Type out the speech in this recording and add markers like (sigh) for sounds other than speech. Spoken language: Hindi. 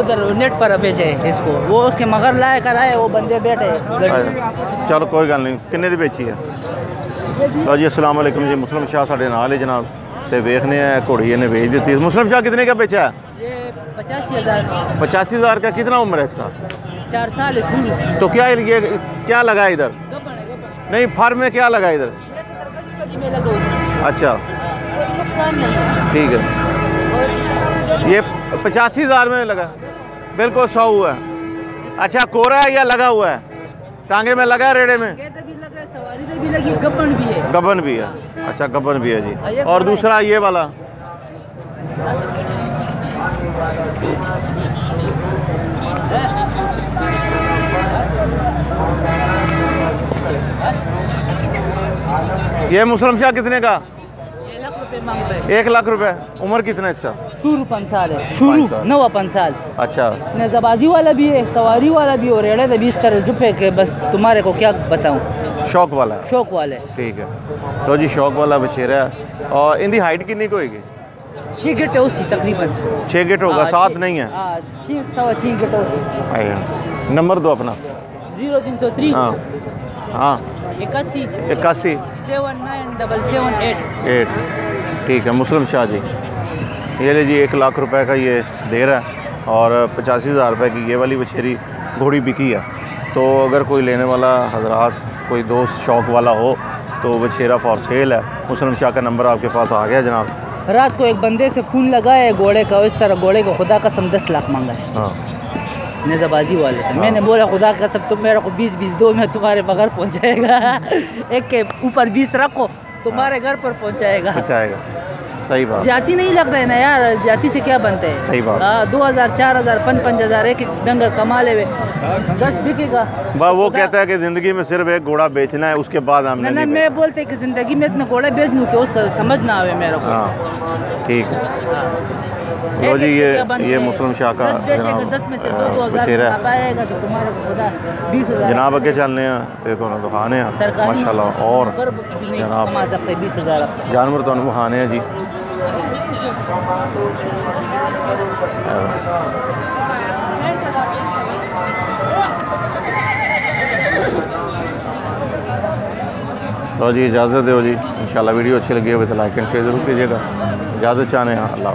उधर नेट पर बेचे इसको। वो उसके मगर लाए कर आए वो बंदे बैठे। चलो कोई गल नहीं। किन्ने की बेची है? तो जी असलम जी। मुस्लिम शाह साढ़े नाल है जनाब। तो वेखने घोड़ी इन्हें बेच दी मुस्लिम शाह कितने का बेचा है? पचासी हज़ार का। कितना उम्र है इसका? चार साल तो क्या ये क्या लगा इधर? नहीं फार्म में क्या लगा इधर? अच्छा। हाँ, ठीक है। ये पचासी हज़ार में लगा। बिल्कुल सौ हुआ। है अच्छा कोरा है या लगा हुआ है? टांगे में लगा है रेड़े में? कहते भी लग रहा है सवारी में भी लगी गबन भी है। गबन भी है। अच्छा गबन भी है जी। और दूसरा ये वाला? ये मुस्लिम शाह कितने का? रुपए मांग रहे एक लाख रुपए। उम्र कितना है इसका? शुरू पाँच साल है। शुरू? नवा पाँच साल। अच्छा। नजबाजी वाला भी है सवारी वाला भी और रेड़े भी इस तरह जुपे के बस तुम्हारे को क्या बताऊँ? शौक वाला शौक वाले ठीक है। तो जी शौक वाला बछेरा है। और इनकी हाइट कितनी को होगी छः गिट है उसी तकरीबन। छः गेट होगा हाँ, सात नहीं है? हाँ छः सवा छः गिट उसी। नंबर दो अपना। ज़ीरो तीन सौ तीन हाँ हाँ। इक्यासी इक्यासी seven nine double seven eight eight. ठीक है मुस्लिम शाह जी। ये ले जी एक लाख रुपए का ये दे रहा है और पचासी हज़ार रुपये की ये वाली बछेरी घोड़ी बिकी है। तो अगर कोई लेने वाला हजरात कोई दोस्त शौक वाला हो तो बछेरा फॉर सेल है। मुस्लिम शाह का नंबर आपके पास आ गया जनाब। रात को एक बंदे से खून लगा है घोड़े का इस तरह घोड़े को खुदा कसम दस लाख मांगा है। हाँ। नजबाजी वाले का मैंने बोला खुदा का सब तुम मेरे को बीस बीस दो में तुम्हारे बगैर पहुँचाएगा। (laughs) एक के ऊपर बीस रखो तुम्हारे घर पर पहुँचाएगा। आएगा सही बात। जाति नहीं लगता है ना यार जाति से क्या बनते हैं? सही बात। हाँ दो हज़ार चार हज़ार पन पाँच हज़ार एक एक डंगर कमा ले दस बिकेगा। बस वो कहता है कि ज़िंदगी में सिर्फ़ एक घोड़ा बेचना है उसके बाद हमने ना नहीं मैं बोलते कि ज़िंदगी में इतना घोड़े बेच लूँ कि उसका समझ ना आवे मेरे को। हाँ ठीक। है। लो जी ये ये मुस्लिम शाह का बछेरा तो जनाब अगे चलने हैं। ते तुहानू दिखाने हैं। और जनाब जानवर तुहानू दिखाने हैं जी। तो जी इजाज़त दो जी। इंशाल्लाह वीडियो अच्छी लगी हो तो लाइक एंड शेयर ज़रूर कीजिएगा। इजाज़त चाहने हैं अल्लाह